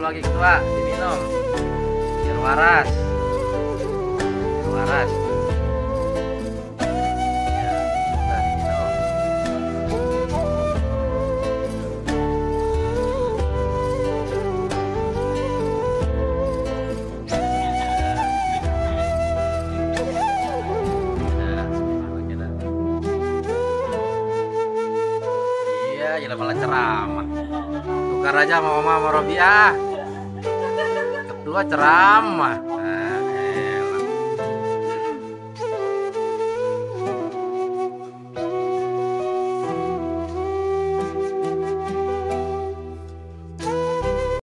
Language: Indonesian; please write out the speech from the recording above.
lagi ketua diminum. Biar waras. Biar waras Iya, malah ceramah. Tukar aja sama Mama sama Robiah. Ketua ceramah.